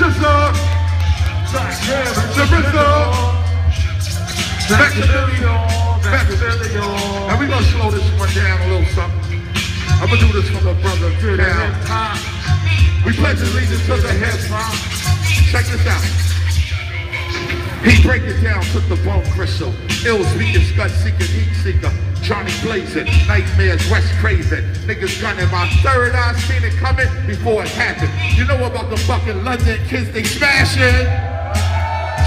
Just up. The Bristol. Back to Philly. Back to Philly. And we gonna slow this one down a little something. I'm gonna do this for my brother now. We pledge allegiance to the hip hop. Check this out. He break it down, took the bone crystal. Ill speaking, scud seeking, heat seeker. Johnny blazing, nightmares, West crazy. Niggas gunning my third eye, seen it coming before it happened. You know about the fucking London kids, they smashing.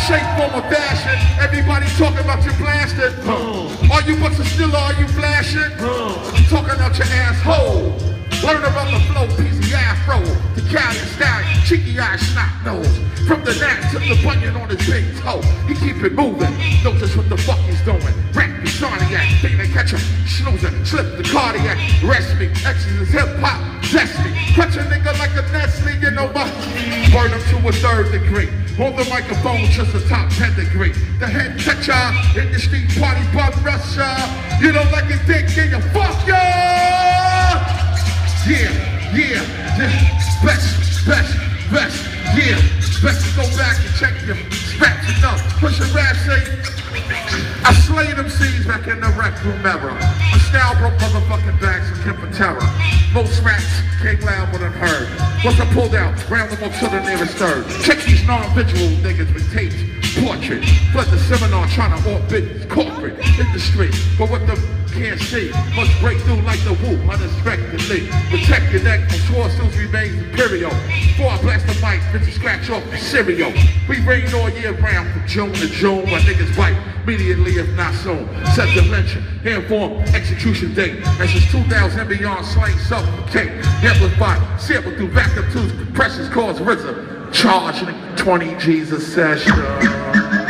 Shape, form, or fashion. Everybody talking about you blasting. Huh. Are you are still are you flashing? Talking out your asshole. Learn about the flow, peasy afro, the Cali style, cheeky eye snot nose. From the neck to the bunion on his big toe, he keep it moving. Notice what the fuck he's doing. Rap Insomniac, think they catch him, snoozing, slip the cardiac, rest me, X's hip hop. Catch a nigga like a Nestle, in know box. Burn him to a third degree. On the microphone, just a top 10 degree. The head catcher in the street party, bum rusher. You don't like a dick, then you fuck ya! Yeah, yeah, yeah. Best, best, best, yeah. Best to go back and check your scratch it up. Push a rap say. I slayed them seeds back in the rec room era. My style broke motherfucking backs for. Most rats came loud but unheard. Once I pulled out, round them up to the nearest third. Check these non-visual niggas with tapes portrait. Fled the seminar trying to orbit corporate industry. But what them can't see must break through like the whoop unexpectedly. Protect your neck from suits remains imperial. Before I blast the mic, bitches scratch off the cereal. We rain all year round from June to June. My niggas bite immediately if not soon. Set the lynching, hand form, execution date. As it's 2000 and beyond, slang suffocate. Amplified, sample through vacuum tubes, compressions cause rhythm. Charging 20 Jesus session.